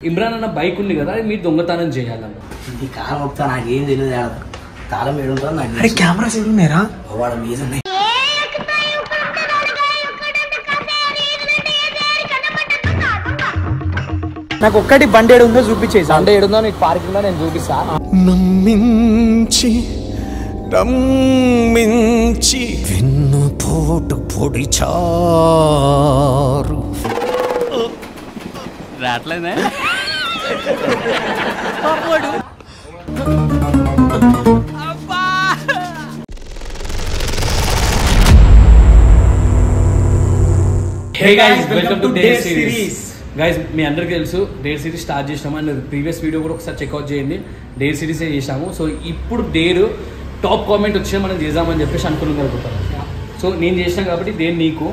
ఇమ్రాన్ అన్న బైక్ ఉంది కదా అది మీరు దొంగతనం చేయాలన్న. ఈ కాలం ఒకతా నాకేం తెలియదు ఆడ తాళం ఏడుంటుందో నాకు అరే. కెమెరాస్ ఉన్నాయరా? వాడ మీద ఉన్నాయి. నాకు ఒక్కటి బండి ఏడు ఉందో చూపించేసి అంటే ఏడుందో నీకు పార్కింగ్లో నేను చూపిస్తా. నమ్మించి నమ్మించి వెన్నుపోటు పొడిచారు రావట్లేదే? Hey guys welcome to dare series guys మీ అందరికీ తెలుసు డేర్ సిరీస్ స్టార్ట్ చేసినాము అండ్ ప్రీవియస్ వీడియో కూడా ఒకసారి చెక్అవుట్ చేయండి. డేర్ సిరీస్ చేసాము సో ఇప్పుడు డేర్ టాప్ కామెంట్ వచ్చే మనం చేద్దామని చెప్పేసి అనుకున్నాం అనుకుంటాను సో నేను చేసిన కాబట్టి దేని నీకు.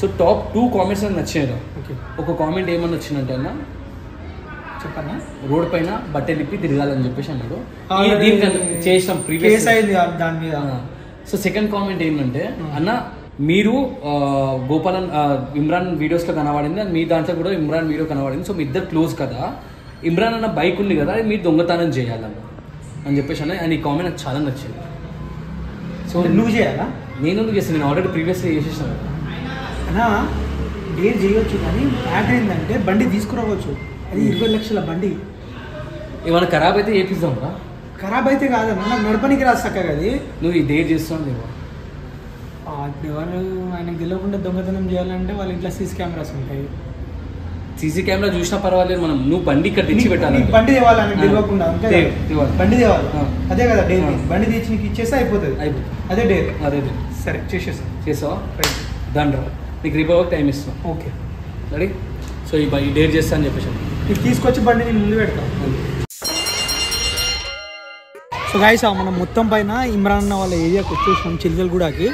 సో టాప్ టూ కామెంట్స్ నాకు నచ్చినాయి ఓకే ఒక కామెంట్ ఏమన్నా వచ్చిందంటే అన్న చెప్పన్నా? రోడ్ పైన బట్టలు ఇప్పి తిరగాలని చెప్పేసి అన్నాడు. దీనికి కేసు ప్రీవియస్ అయింది దాని మీద. సో సెకండ్ కామెంట్ ఏంటంటే అన్న మీరు గోపాలన్ ఇమ్రాన్ వీడియోస్లో కనబడింది మీ దాంట్లో కూడా ఇమ్రాన్ వీడియో కనబడింది. సో మీ ఇద్దరు క్లోజ్ కదా. ఇమ్రాన్ అన్న బైక్ ఉంది కదా మీరు దొంగతనం చేయాలన్న అని చెప్పేసి అన్న అండ్ ఈ కామెంట్ నాకు చాలా నచ్చింది. సో నువ్వు చేయాలా? నేను ఎందుకు చేస్తాను? నేను ఆల్రెడీ ప్రీవియస్ చేసేసాను అన్నా డేర్ చేయొచ్చు కానీ మ్యాటర్ ఏంటంటే బండి తీసుకురావచ్చు. అది ఇరవై లక్షల బండి. ఏమైనా ఖరాబ్ అయితే చేపిద్దాం రా. ఖరాబ్ అయితే కాదన్నా నాకు నడపనికి రాదు చక్కగా అది. నువ్వు ఈ డేర్ ఆ, ఎవరు ఆయనకు తెలియకుండా దొంగతనం చేయాలంటే వాళ్ళ ఇంట్లో సీసీ కెమెరాస్ ఉంటాయి. సీసీ కెమెరా చూసినా పర్వాలేదు మనం నువ్వు బండి ఇక్కడ తెచ్చి పెట్టాలి బండి తేవాలి ఆయనకు. తెలియకుండా అంతే. బండి తేవాలి. అదే కదా డేర్. బండి తెచ్చి నీకు ఇచ్చేస్తే అయిపోతుంది. అయిపోతుంది. అదే డేర్ అదే. సరే చేసేసాం చేసావా? దండ్రా నీకు రిపవర్ టైం ఇస్తున్నా ఓకే రెడీ సో ఈ డేర్ చేస్తా అని చెప్పేసి నీకు తీసుకొచ్చి బండి నేను ముందు పెడతాను సో గాయస్ మనం మొత్తం పైన ఇమ్రాన్ అన్న వాళ్ళ ఏరియాకి వచ్చేసాం చిల్కల్గూడకి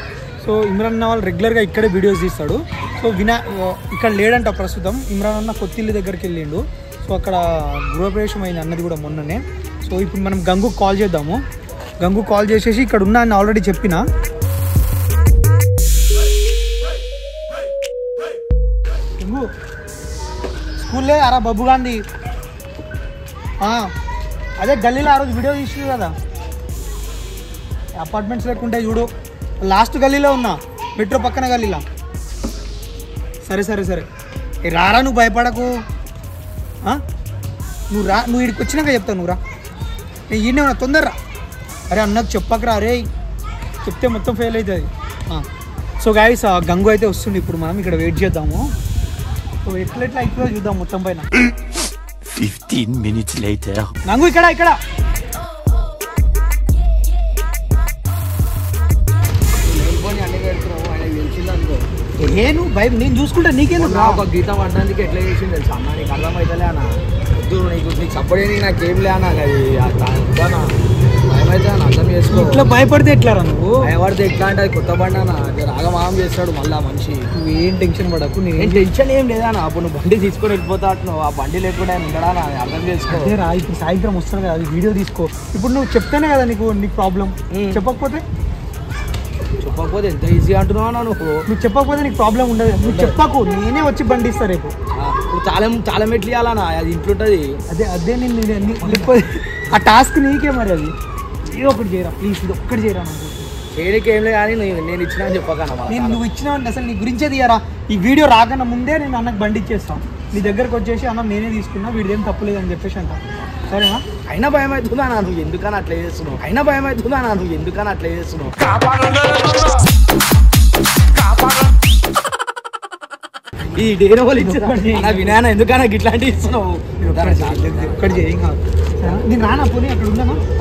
సో ఇమ్రాన్ అన్న వాళ్ళు రెగ్యులర్గా ఇక్కడే వీడియోస్ తీస్తాడు. సో వినా ఇక్కడ లేడంట ప్రస్తుతం. ఇమ్రాన్ అన్న కొత్తిల్లు దగ్గరికి వెళ్ళిండు. సో అక్కడ గృహప్రవేశం అయింది అన్నది కూడా మొన్ననే. సో ఇప్పుడు మనం గంగుకు కాల్ చేద్దాము. గంగు కాల్ చేసేసి ఇక్కడ ఉన్నా అని ఆల్రెడీ చెప్పిన. స్కూల్లే అరా బబ్బు గాంధీ. అదే గల్లీలో ఆ రోజు వీడియో తీసి కదా. అపార్ట్మెంట్స్ లేకుంటే చూడు. లాస్ట్ గల్లీలో ఉన్నా మెట్రో పక్కన గల్లీలో. సరే సరే సరే. రారా నువ్వు భయపడకు. నువ్వు రా నువ్వు ఇక్కడికి వచ్చినాక చెప్తావు నువ్వు రా. నేను ఈయన ఉన్నా తొందరరా అరే అన్నకు చెప్పకరా అరే చెప్తే మొత్తం ఫెయిల్ అవుతుంది. సో గాయస్ గంగు అయితే వస్తుంది. ఇప్పుడు మనం ఇక్కడ వెయిట్ చేద్దాము. ఎట్లా ఎట్లా అయిపోయో చూద్దాం మొత్తం పైన. ఫిఫ్టీన్ మినిట్స్ లేటర్ గంగు ఇక్కడ ఇక్కడ. ఏ నువ్వు భయం నేను చూసుకుంటా నీకేందుకు. ఒక గీత పడ్డానికి ఎట్లా చేసింది తెలుసా? అన్న నీకు అర్థమైతలే అన్న. వద్దు నీకు నీకు చేయడానికి నాకేం లే అన్న అది అర్థం చేసుకో. ఇట్లా భయపడితే ఎట్లా రా నువ్వు? భయపడితే ఎట్లా అంటే అది కొత్త బండి అన్న రాగమాగం చేస్తాడు మళ్ళా మనిషి. నువ్వు ఏం టెన్షన్ పడకు నేను టెన్షన్ ఏం లేదా అన్న అప్పుడు నువ్వు బండి తీసుకొని వెళ్ళిపోతా నువ్వు ఆ బండి లేకుండా ఆయన ఉండడా అర్థం చేసుకో. అదే రా ఇప్పుడు సాయంత్రం వస్తాను కదా అది వీడియో తీసుకో. ఇప్పుడు నువ్వు చెప్తేనే కదా నీకు నీకు ప్రాబ్లం. చెప్పకపోతే? చెప్పకపోతే ఎంత ఈజీ అంటున్నావు నువ్వు? నువ్వు చెప్పకపోతే నీకు ప్రాబ్లం ఉండదు. నువ్వు చెప్పకు నేనే వచ్చి బండి ఇస్తా రేపు. ఇప్పుడు తాళం తాళం ఎట్లు ఇవ్వాలన్నా అది ఇంట్లో ఉంటుంది. అదే అదే నేను ఆ టాస్క్ నీకే మరి అది. ఏదో ఒకటి చేయరా? ప్లీజ్ ఇది ఒక్కటి చేయరా నాకు? చేయడానికి ఏం లేదు కానీ నేను నేను ఇచ్చినా అని చెప్పకన్నా నేను నువ్వు ఇచ్చినావంటే అసలు నీ గురించే తీయరా? ఈ వీడియో రాకన్నా ముందే నేను అన్నకు బండి ఇచ్చేస్తాను నీ దగ్గరకు వచ్చేసి అన్న నేనే తీసుకున్నా వీడిదేం తప్పులేదు అని చెప్పేసి అంట. సరేనా? అయినా భయం అవుతుందా నా నువ్వు? ఎందుకని అట్లా చేస్తున్నావు? అయినా భయం అవుతుందా నా నువ్వు? ఎందుకని అట్లా చేస్తున్నావు? ఈ డేన వాళ్ళు ఇచ్చిన వినాయన ఎందుకన్నా ఇట్లాంటి ఇస్తున్నావు? నేను రానా పోనీ? అక్కడ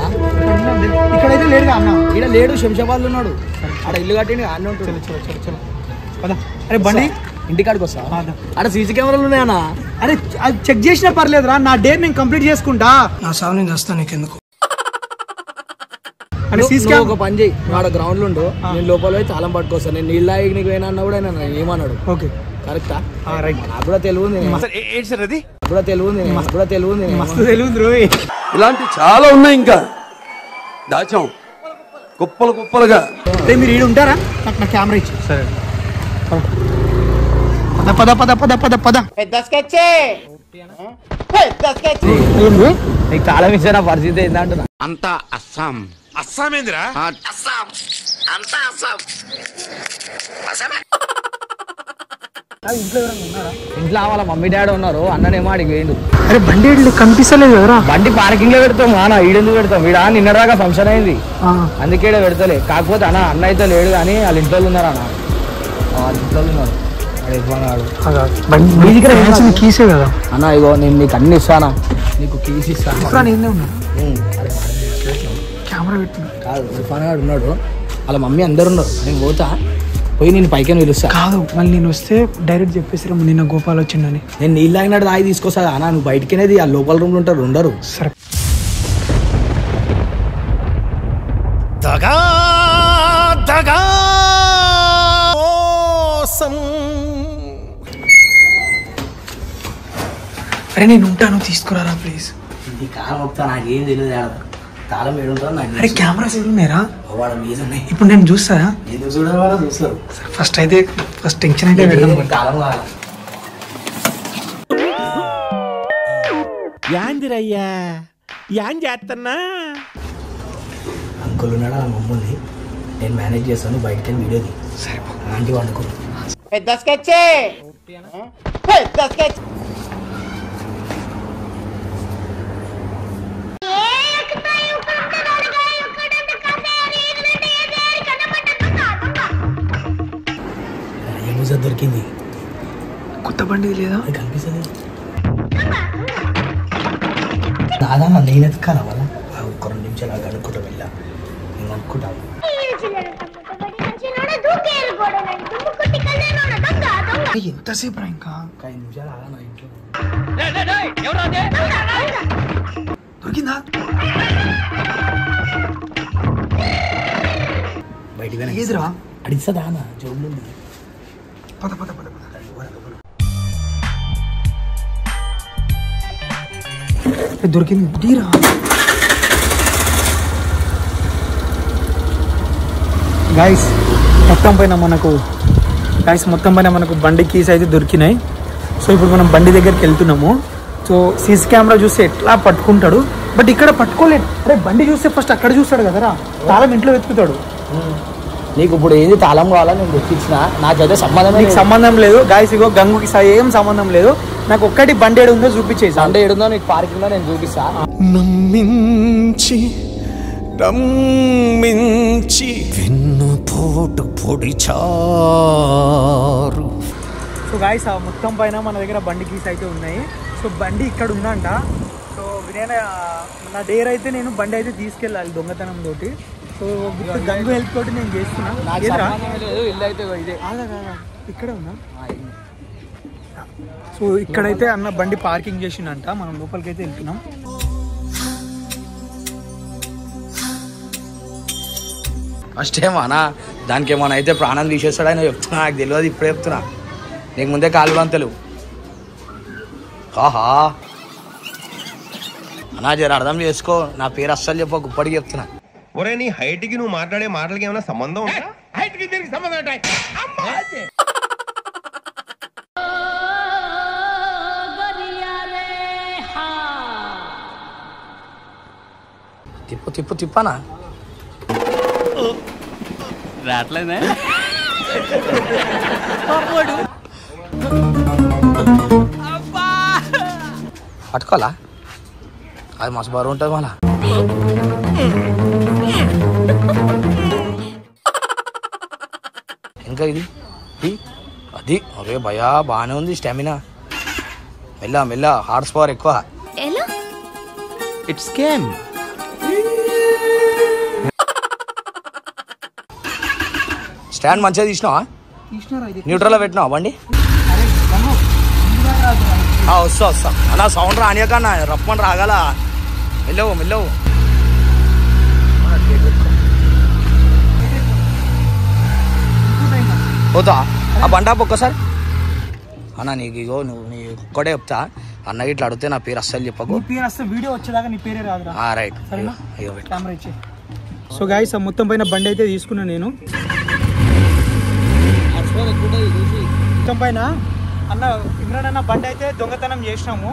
అక్కడ ఇక్కడైతే లేడుగా అన్న. ఇక్కడ లేడు శంషాబాద్ ఉన్నాడు. ఆడ ఇల్లు కట్టిండి ఆడ ఉంటాడు చలో చలో చలో పద. అరే బండి? ఇంటికాడికి వస్తా. ఆడ సీసీ కెమెరాలు ఉన్నాయన్నా అరే అది చెక్ చేసినా పర్లేదురా నా డే నేను కంప్లీట్ చేసుకుంటా. నా సావు నేను వస్తాను నీకెందుకు? సీసీ నువ్వు ఒక పని చేయి. ఆడ గ్రౌండ్లో ఉండు. నేను లోపల పోయి తాళం పట్టుకొస్తాను నేను నీళ్ళ నీకు పోయినా అన్నా కూడా ఆయన ఏమన్నాడు? ఓకే. కరెక్టా? రైట్. నాకు కూడా ఏంటి సార్ అది? మస్తు రోయ్. ఇలాంటి చాలా ఉన్నాయి ఇంకా. దాచాం. కుప్పలు కుప్పలుగా. అరే మీరు ఈడు ఉంటారా? నాకు నా కెమెరా ఇచ్చి. సరే. పద. పద పద పద పద పద ఏంది? నీకు తాళం ఇచ్చిన పరిస్థితి ఏంటంటున్నా అంతా అస్సాం. అస్సామేందిరా ఇంట్లో వాళ్ళ మమ్మీ డాడీ ఉన్నారు. అన్ననేమో అడిగి వేయండు. అరే బండి కనిపిస్తలేదు కదరా? బండి పార్కింగ్లో పెడతాం అన్న ఈడెందుకు పెడతాం? వీడ నిన్నదాకా ఫంక్షన్ అయింది. అందుకే ఈడ పెడతలే. కాకపోతే అన్న అన్న అయితే లేడు కానీ వాళ్ళ ఇంట్లో ఉన్నారు అన్న. వాళ్ళ ఇంట్లో ఉన్నారు. కీసే కదా? అన్న ఇగో నేను నీకు అన్ని ఇస్తానా? నీకు కీస్ ఇస్తాను కెమెరా కాదు ఇర్ఫాన్ గారు ఉన్నాడు. వాళ్ళ మమ్మీ అందరు ఉన్నారు. నేను పోతా. పోయి నేను పైకి పిలుస్తా కాదు మళ్ళీ నేను వస్తే డైరెక్ట్ చెప్పేసి నిన్న గోపాల్ వచ్చిండని. నేను నీళ్ళు తాగినట్టు తాగి తీసుకొస్తా. అన్న నువ్వు బయటకినేది ఆ లోపల రూమ్లో ఉంటారు ఉండరు. సరే. దగా దగా మోసం. అరే నేను ఉంటాను తీసుకురారా ప్లీజ్ ఈ కాలం వస్తా నాకేం తెలియదు ఆడ తాళం నాకు అరే కెమెరాస్ ఉన్నాయి ఇప్పుడు నేను చూస్తారా ఎందుకు చూడడం వల్ల చూస్తారు. ఫస్ట్ అయితే ఫస్ట్ టెన్షన్ అయితే పెడదాం. తాళం కావాలి. యాందిరయ్యా యాం చేస్తున్నా అంకుల్ ఉన్నాడు? ఆ మమ్మల్ని నేను మేనేజ్ చేస్తాను బయటకి వెళ్ళి వీడియో సరే అలాంటి వండుకో ఏమో దొరికింది. కొత్త బండి లేదా? కనిపిస్తుంది. దాదా నేను ఎత్తుకానా వాళ్ళ ఒక్క రెండు నిమిషాలు అలా కనుక్కుంటా వెళ్ళా. నేను అనుకుంటాను ఎంతసేపు ఇంకా? ఐదు నిమిషాలు ఆగా నా ఇంట్లో. దొరికిందా? బయటికి పోయినా. ఏదిరా అడిస్తా దానా జోబులు ఉంది. పద పద పద పద. దొరికింది? డీరా గాయస్ మొత్తం పైన మనకు గాయస్ మొత్తం పైన మనకు బండి కీస్ అయితే దొరికినాయి. సో ఇప్పుడు మనం బండి దగ్గరికి వెళ్తున్నాము. సో సీసీ కెమెరా చూస్తే ఎట్లా పట్టుకుంటాడు? బట్ ఇక్కడ పట్టుకోలేడు. అరే బండి చూస్తే ఫస్ట్ అక్కడ చూస్తాడు కదరా? తాళం ఇంట్లో వెతుకుతాడు. నీకు ఇప్పుడు ఏంది తాళం కావాలా? నేను తెప్పించిన నాకైతే సంబంధం నీకు సంబంధం లేదు. గాయస్ ఇగో గంగుకి స- ఏం సంబంధం లేదు. నాకు ఒక్కటి బండి ఏడు ఉందో చూపించేసి అంటే ఏడుందో నీకు పార్కింగ్లో నేను చూపిస్తా. నమ్మించి నమ్మించి వెన్నుపోటు పొడిచారు సో గాయస్ ఆ మొత్తం పైన మన దగ్గర బండి కీస్ అయితే ఉన్నాయి. సో బండి ఇక్కడ ఉందంట. సో నేను నా డేర్ అయితే నేను బండి అయితే తీసుకెళ్ళాలి దొంగతనం తోటి సో గంగు హెల్ప్ తోటి నేను చేస్తున్నా? లేదు ఇల్లు అయితే ఇదే. ఇక్కడే సో ఇక్కడైతే అన్న బండి పార్కింగ్ చేసిండంట. మనం లోపలికి అయితే వెళ్తున్నాం. ఫస్ట్ ఏమో అన్నా దానికి ఏమన్నా అయితే ప్రాణం తీసేస్తాడని చెప్తున్నా. నాకు తెలియదు ఇప్పుడే చెప్తున్నా. నీకు ముందే కాలు అంతలు ఆహా. అన్నా జర అర్థం చేసుకో నా పేరు అస్సలు చెప్ప గుప్పడికి చెప్తున్నా. ఒరే నీ హైట్కి నువ్వు మాట్లాడే మాటలకి ఏమైనా సంబంధం ఉందా? హైట్కి దీనికి సంబంధం ఉంటాయి తిప్పు తిప్పు తిప్పనా? రావట్లేదే? పట్టుకోవాలా? అది మస్తు బరువు ఉంటుంది మళ్ళా. ఇంకా ఇది? అది? అరే భయా బాగానే ఉంది స్టామినా. మెల్ల మెల్ల హార్స్ పవర్ ఎక్కువ. ఎలా? ఇట్స్ గేమ్ స్టాండ్ మంచిగా తీసినావా? న్యూట్రల్ పెట్టినావా బండి? వస్తా వస్తా. అన్న సౌండ్ రానియకన్నా రప్పని రాగల. మెల్లవు మెల్లవు. పోతా? ఆ బండా ఒక్కసారి అన్న నీకు ఇగో నువ్వు నీ ఒక్కడే చెప్తా. అన్న ఇట్లా అడిగితే నా పేరు అస్సలు చెప్పకు. పేరు వస్తే వీడియో వచ్చేదాకా నీ పేరే రాదురా. ఆ, రైట్. పెట్టు. కెమెరా ఇచ్చే సో గాయస్ మొత్తం పైన బండి అయితే తీసుకున్నా నేను. మొత్తం పైన అన్న ఇమ్రాన్ అన్న బండి అయితే దొంగతనం చేసినాము.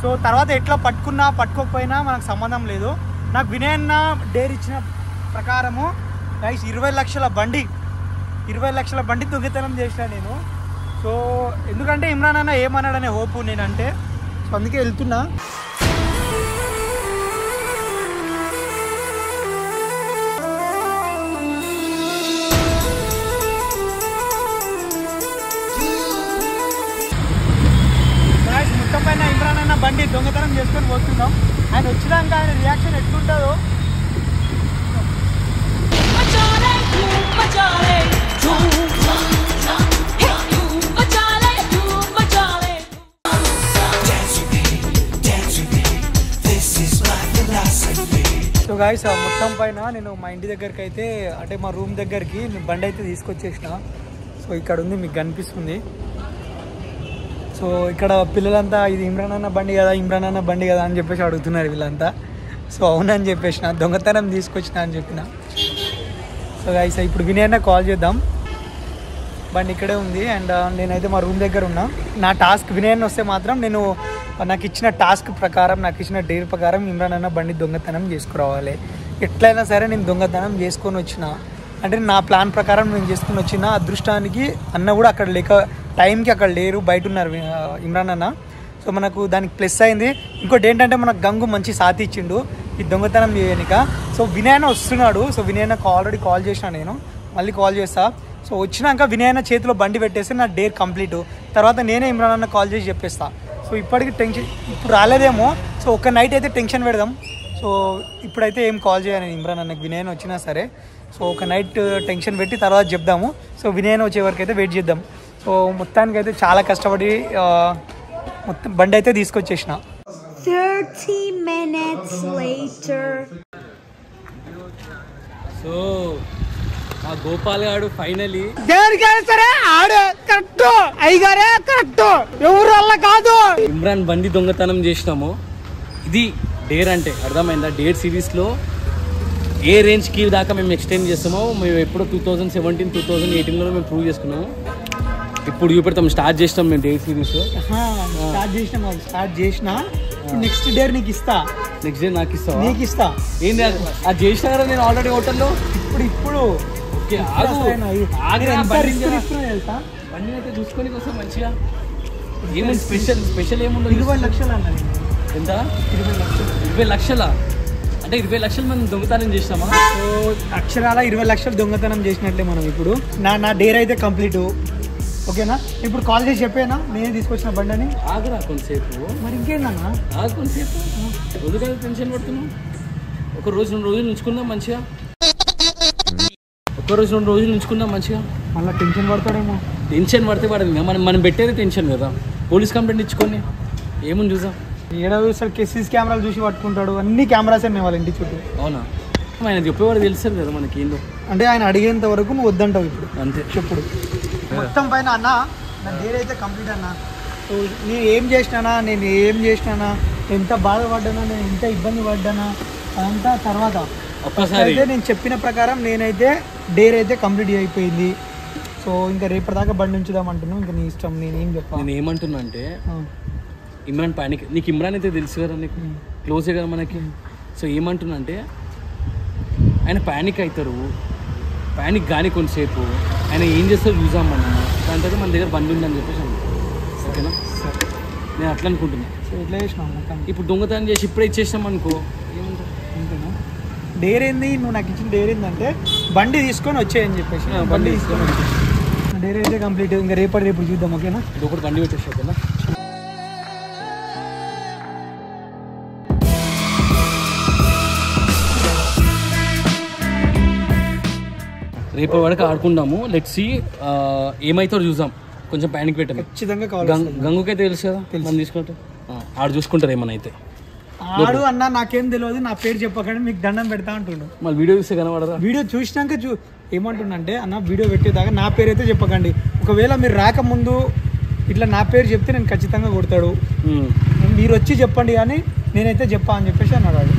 సో తర్వాత ఎట్లా పట్టుకున్నా పట్టుకోకపోయినా మనకు సంబంధం లేదు. నాకు వినయ్ అన్న డేర్ ఇచ్చిన ప్రకారము గైస్ ఇరవై లక్షల బండి ఇరవై లక్షల బండి దొంగతనం చేసిన నేను. సో ఎందుకంటే ఇమ్రాన్ అన్న ఏమన్నాడనే హోపు నేనంటే సో అందుకే వెళ్తున్నా. మొత్తం పైన ఇమ్రాన్ అన్న బండి దొంగతనం చేసుకొని పోతున్నాం. ఆయన వచ్చినాక ఆయన రియాక్షన్ ఎట్లుంటుందో. మచాలే గాయస్ మొత్తం పైన నేను మా ఇంటి దగ్గరికి అయితే అంటే మా రూమ్ దగ్గరికి బండి అయితే తీసుకొచ్చేసిన. సో ఇక్కడ ఉంది మీకు కనిపిస్తుంది. సో ఇక్కడ పిల్లలంతా ఇది ఇమ్రాన్ అన్న బండి కదా ఇమ్రాన్ అన్న బండి కదా అని చెప్పేసి అడుగుతున్నారు వీళ్ళంతా. సో అవునని చెప్పేసిన దొంగతనం తీసుకొచ్చిన అని చెప్పిన. సో గాయస్ ఇప్పుడు వినయన్న కాల్ చేద్దాం. బండి ఇక్కడే ఉంది అండ్ నేనైతే మా రూమ్ దగ్గర ఉన్నా. నా టాస్క్ వినయన్న వస్తే మాత్రం నేను నాకు ఇచ్చిన టాస్క్ ప్రకారం నాకు ఇచ్చిన డేర్ ప్రకారం ఇమ్రాన్ అన్న బండి దొంగతనం చేసుకురావాలి. ఎట్లయినా సరే నేను దొంగతనం చేసుకొని వచ్చిన. అంటే నా ప్లాన్ ప్రకారం నేను చేసుకుని వచ్చిన అదృష్టానికి అన్న కూడా అక్కడ లేక టైంకి అక్కడ లేరు బయట ఉన్నారు ఇమ్రాన్ అన్న. సో మనకు దానికి ప్లస్ అయింది. ఇంకోటి ఏంటంటే మనకు గంగు మంచి సాతి ఇచ్చిండు. ఈ దొంగతనం చేయనిక. సో వినయన వస్తున్నాడు. సో వినయనకు ఆల్రెడీ కాల్ చేసిన నేను. మళ్ళీ కాల్ చేస్తా. సో వచ్చినాక వినయన చేతిలో బండి పెట్టేసి నా డేర్ కంప్లీట్. తర్వాత నేనే ఇమ్రాన్ అన్న కాల్ చేసి చెప్పేస్తాను సో ఇప్పటికి టెన్షన్ ఇప్పుడు రాలేదేమో. సో ఒక నైట్ అయితే టెన్షన్ పెడదాం. సో ఇప్పుడైతే ఏం కాల్ చేయాలి ఇమ్రాన్ అన్నకి వినయన్ వచ్చినా సరే. సో ఒక నైట్ టెన్షన్ పెట్టి తర్వాత చెప్దాము. సో వినయన్ వచ్చే వరకు అయితే వెయిట్ చేద్దాం. సో మొత్తానికైతే చాలా కష్టపడి మొత్తం బండి అయితే తీసుకొచ్చేసిన. 30 minutes later. సో ఆ గోపాల్ గాడు ఫైనలీ దేనికైనా సరే ఆడే కరెక్ట్. అయ్యగారే కరెక్ట్. ఎవరు వల్ల కాదు. ఇమ్రాన్ బండి దొంగతనం చేసినాము. ఇది డేర్ అంటే అర్థమైందా? డేర్ సిరీస్లో ఏ రేంజ్కి దాకా మేము ఎక్స్టెండ్ చేస్తామో మేము ఎప్పుడో two thousand seventeen two thousand ఎయిటీన్లో మేము ప్రూవ్ చేసుకున్నాము. ఇప్పుడు చూపెడతాం స్టార్ట్ చేసినాం మేము డేర్ సిరీస్ స్టార్ట్ చేసిన స్టార్ట్ చేసిన నెక్స్ట్ డేర్ నీకు ఇస్తా. నెక్స్ట్ డే నాకు ఇస్తావా? నీకు ఇస్తా. అది? అది చేసినా కదా నేను ఆల్రెడీ హోటల్లో ఇప్పుడు ఇప్పుడు. బండి అయితే చూసుకొని కోసం మంచిగా. ఏముంది స్పెషల్ స్పెషల్ ఏముండదు? ఇరవై లక్షలు. ఎంత? ఇరవై లక్షలు. ఇరవై లక్షల? అంటే ఇరవై లక్షలు మనం దొంగతనం చేసినామా? సో అక్షరాల ఇరవై లక్షలు దొంగతనం చేసినట్లే మనం ఇప్పుడు. నా నా డేర్ అయితే కంప్లీట్. ఓకేనా? ఇప్పుడు కాల్ చేసి చెప్పేనా? నేనే తీసుకొచ్చిన బండి అని ఆగురా కొంతసేపు. మరి ఇంకేందన్నా? ఆగు కొంతసేపు. ఎందుకంటే టెన్షన్ పడుతున్నావు? ఒక రోజు రెండు రోజులు ఉంచుకుందాం మంచిగా. ఒక రోజు రెండు రోజులు ఉంచుకుందాం మంచిగా. మళ్ళీ టెన్షన్ పడతాడేమో. టెన్షన్ పడితే పడదు. మనం మనం పెట్టేది టెన్షన్ కదా. పోలీస్ కంప్లైంట్ ఇచ్చుకొని. ఏముంది చూసాం ఏడా చూస్తాడు కేసీస్ కెమెరాలు చూసి పట్టుకుంటాడు. అన్ని కెమెరాస్ ఉన్నాయి వాళ్ళ ఇంటి చుట్టూ. అవునా? ఆయన చెప్పేవాడు తెలుస్తుంది కదా మనకి ఏందో. అంటే ఆయన అడిగేంత వరకు నువ్వు వద్దంటావు ఇప్పుడు. అంతే. చెప్పుడు. మొత్తం పైన అన్న నా అయితే కంప్లీట్ అన్న. నేను ఏం చేసినానా? నేను ఏం చేసినానా? ఎంత బాధపడ్డానా? నేను ఎంత ఇబ్బంది పడ్డానా? అదంతా తర్వాత. ఒక్కసారి. అయితే నేను చెప్పిన ప్రకారం నేనైతే డేర్ అయితే కంప్లీట్ అయిపోయింది. సో ఇంకా రేపటిదాకా బండి ఉంచుదాం అంటున్నాను ఇంకా నీ ఇష్టం నేను ఏం చెప్పాను నేను ఏమంటున్నా అంటే ఇమ్రాన్ పానిక్ నీకు ఇమ్రాన్ అయితే తెలుసు కదా నీకు? క్లోజే కదా మనకి? సో ఏమంటున్నా అంటే ఆయన ప్యానిక్ అవుతారు ప్యానిక్ కానీ కొంతసేపు. ఆయన ఏం చేస్తారో చూసాం మనం. దాని తర్వాత మన దగ్గర బండి ఉందని చెప్పేసి. ఓకేనా? నేను అట్లా అనుకుంటున్నా. సో ఎట్లా చేసినావు మొత్తం ఇప్పుడు దొంగతనం చేసి ఇప్పుడే ఇచ్చేసాం అనుకో డేర్ ఏంది నువ్వు నాకు ఇచ్చిన డేర్ ఏంటంటే బండి తీసుకొని వచ్చేయని చెప్పేసి. బండి తీసుకొని డేర్ అయితే కంప్లీట్ ఇంకా రేపటి రేపు చూద్దాం ఓకేనా? ఇది ఒకటి బండి పెట్టేసి ఓకేనా రేపు వరకు ఆడుకుందాము. లెట్ సి ఏమైతుందో చూద్దాం. కొంచెం ప్యానిక్ పెట్టాము. ఖచ్చితంగా కావాలి గంగ్ గంగుకైతే తెలుసు కదా? మనం తీసుకుంటే? ఆడు చూసుకుంటారు ఏమన్నా అయితే. ఆడు అన్న నాకేం తెలియదు నా పేరు చెప్పకండి మీకు దండం పెడతా అంటుండు. మళ్ళీ వీడియో చూస్తే కనబడరా? వీడియో చూసినాక చూ ఏమంటుండంటే అన్న వీడియో పెట్టేదాకా నా పేరు అయితే చెప్పకండి. ఒకవేళ మీరు రాకముందు ఇట్లా నా పేరు చెప్తే నేను ఖచ్చితంగా కొడతాడు. మీరు వచ్చి చెప్పండి కానీ నేనైతే చెప్పా అని చెప్పేసి అన్నాడు